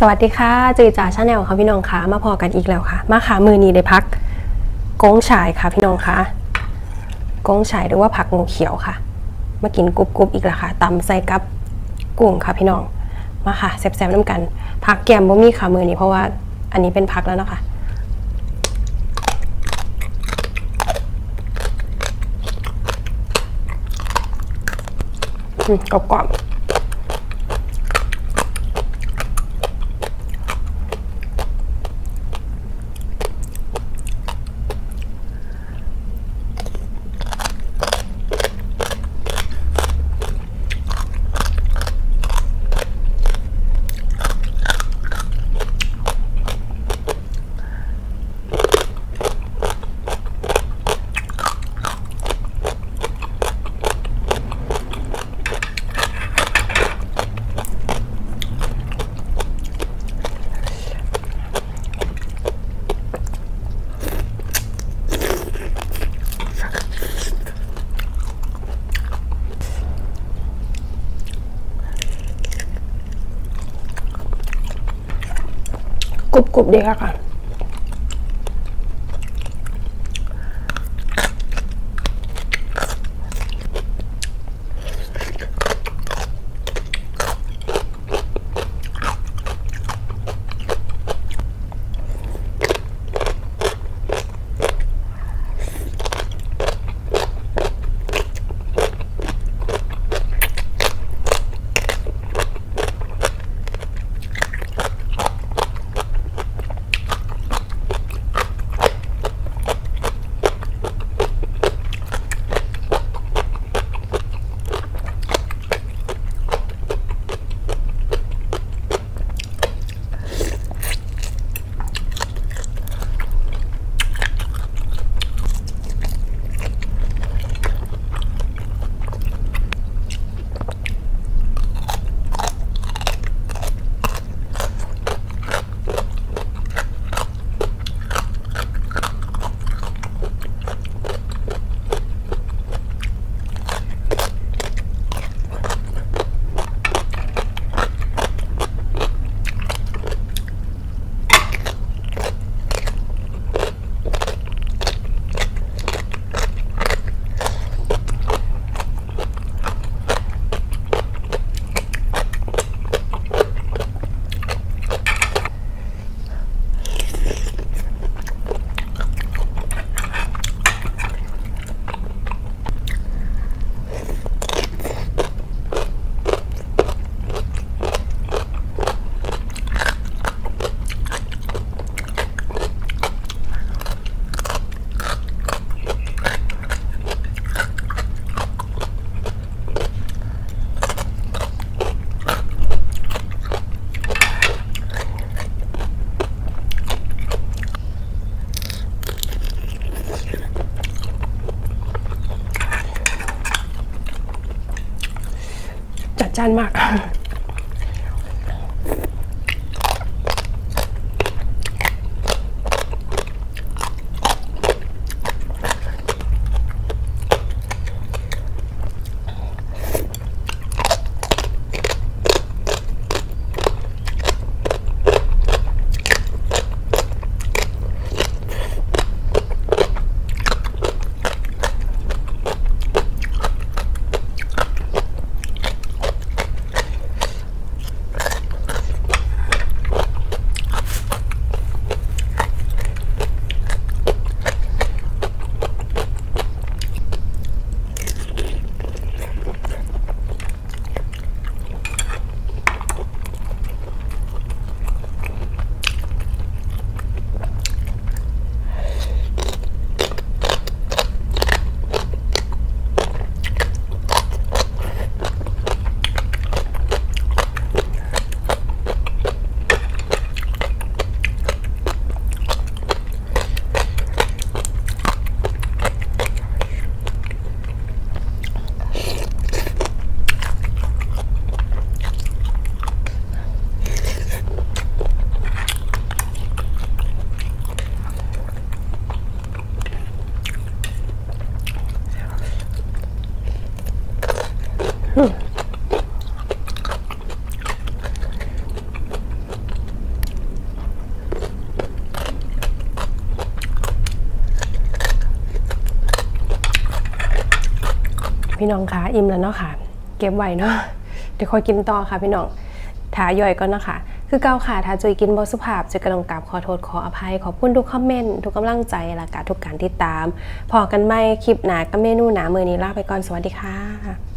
สวัสดีค่ะจือจ่าชาแนลค่ะพี่น้องคะมาพอกันอีกแล้วค่ะ มาขามือนี้ได้พักก้งฉายค่ะพี่น้องคะก้งฉายหรือว่าผักงูเขียวค่ะ มากินกรุบกรุบอีกแล้วค่ะตำใส่กับกุ้งค่ะพี่น้องมาค่ะแซ่บๆน้ำกัน ผักแกมบ่มีขามือนี้เพราะว่าอันนี้เป็นผักแล้วนะคะกรอบๆ กรุบ จัดจ้านมาก พี่น้องคะอิ่มแล้วเนาะค่ะ เก็บไว้เนาะเดี๋ยวคอยกินต่อค่ะพี่น้องถาย่อยก่อนเนาะคะ คือเกาค่ะถ้าจุยกินบสุภาพจะกระลงกราบขอโทษขออภัย ขอบคุณทุกคอมเมนต์ทุกกำลังใจและกทุกการติดตาม พอกันไหมคลิปหนากับเมนูหนามือนี้ลาไปก่อนสวัสดีค่ะ